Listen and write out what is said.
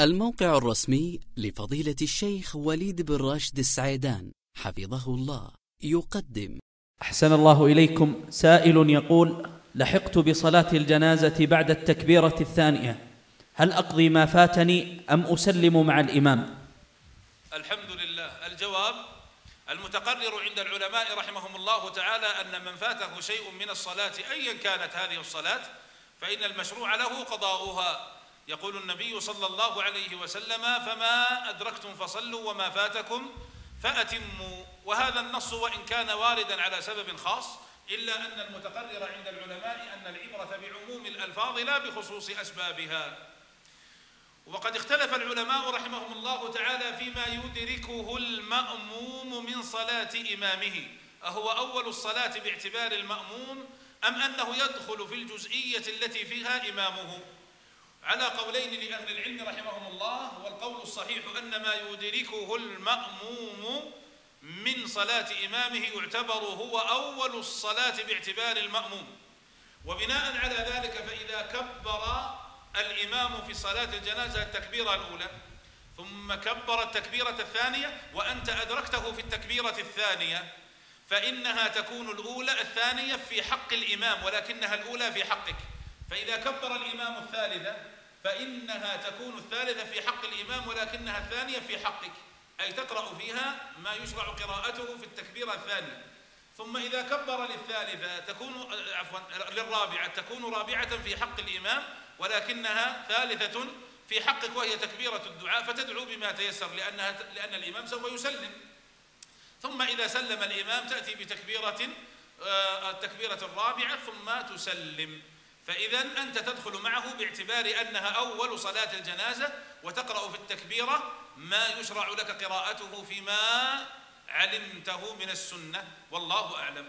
الموقع الرسمي لفضيلة الشيخ وليد بن راشد السعيدان حفظه الله يقدم. أحسن الله إليكم. سائل يقول لحقت بصلاة الجنازة بعد التكبيرة الثانية. هل أقضي ما فاتني أم أسلم مع الإمام؟ الحمد لله. الجواب المتقرر عند العلماء رحمهم الله تعالى أن من فاته شيء من الصلاة أيا كانت هذه الصلاة فإن المشروع له قضاؤها. يقول النبي صلى الله عليه وسلم فما أدركتم فصلوا وما فاتكم فأتموا. وهذا النص وإن كان واردا على سبب خاص إلا أن المتقرر عند العلماء أن العبرة بعموم الألفاظ لا بخصوص أسبابها. وقد اختلف العلماء رحمهم الله تعالى فيما يدركه المأموم من صلاة إمامه. أهو أول الصلاة باعتبار المأموم أم أنه يدخل في الجزئية التي فيها إمامه؟ على قولين لأهل العلم رحمهم الله والقول الصحيح أن ما يدركه المأموم من صلاة إمامه يعتبر هو أول الصلاة باعتبار المأموم. وبناء على ذلك فإذا كبر الإمام في صلاة الجنازة التكبيرة الأولى ثم كبر التكبيرة الثانية وأنت أدركته في التكبيرة الثانية فإنها تكون الأولى الثانية في حق الإمام ولكنها الأولى في حقك. فإذا كبر الإمام الثالثة فإنها تكون الثالثة في حق الإمام ولكنها الثانية في حقك. أي تقرأ فيها ما يشرع قراءته في التكبيرة الثانية ثم إذا كبر للثالثة تكون عفوا للرابعة تكون رابعة في حق الإمام ولكنها ثالثة في حقك وهي تكبيرة الدعاء فتدعو بما تيسر لأنها لأن الإمام سوف يسلم. ثم إذا سلم الإمام تأتي بتكبيرة آه، التكبيرة الرابعة ثم تسلم. فإذا أنت تدخل معه باعتبار أنها أول صلاة الجنازة وتقرأ في التكبيرة ما يشرع لك قراءته فيما علمته من السنة. والله أعلم.